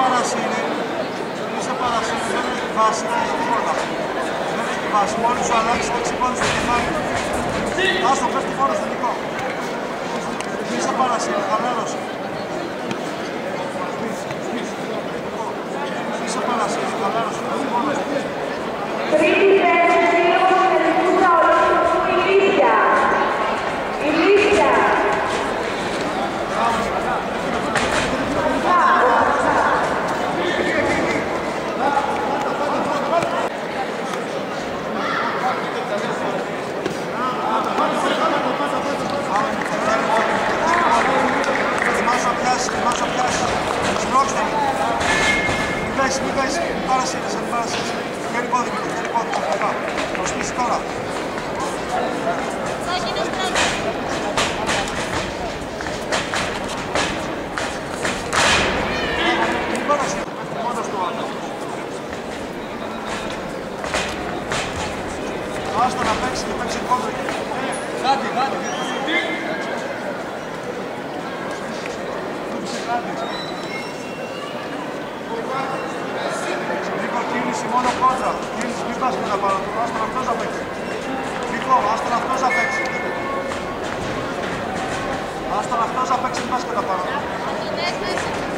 παρασύρει, είσαι παρασύρει, δεν έχει βάση, δεν έχει τίποτα. Δεν έχει βάση, μόλις σου αλλάξει ξυπάνω στο κεφάλι. το τη φόρα στο δικό. Είσαι παρασύρει, χαλάρωσε. Μην πέσεις, μην πέσεις. Μην παρασύρεσαι, μην παρασύρεσαι. Χέρι πόδι μου, χέρι πόδι μου. Αυτά. Προσπίσει τώρα. Μην παρασύρεσαι, πέφτει μόνος του άλλο. Άστα να παίξει και παίξει κόντρο. Κάτι, κάτι. Νίκο, κίνηση μόνο κόντρα. Κίνηση, μην πας με τα πάνω του. Άστον αυτός να παίξει. Νίκο, άστον αυτός να παίξει. Άστον αυτός να παίξει, μην πας με τα πάνω του.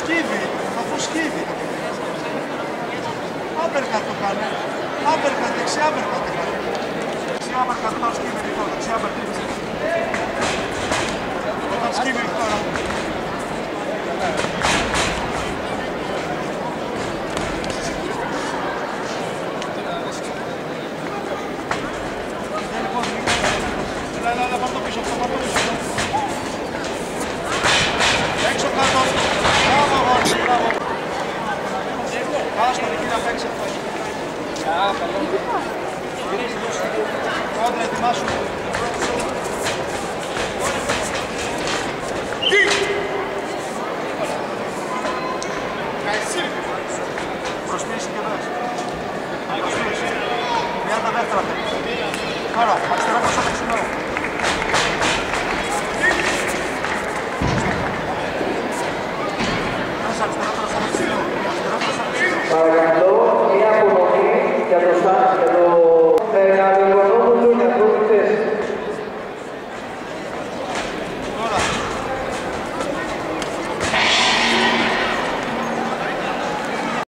Σκύβει, αφού σκύβει. Άπερκα το κάνει. Άπερκα, δεξιά άπερκα το κάνει. Δεξιά άπερκα το σκύβει λοιπόν, δεξιά άπερκα. Όταν σκύβει τώρα. Ε, λοιπόν, Έλα, έλα, έλα, πάρ' το πίσω, αυτό, πάρ' το πίσω. Έξω κάτω. Μπράβο, αγόρι, μπράβο. Άστο, εκεί να παίξει αυτό. Κόντρα, ετοιμάσου. Προσπίεση και δες. Προσπίεση. 30 δεύτερα παίξει. Τώρα, αριστερά προς τα δεξιά.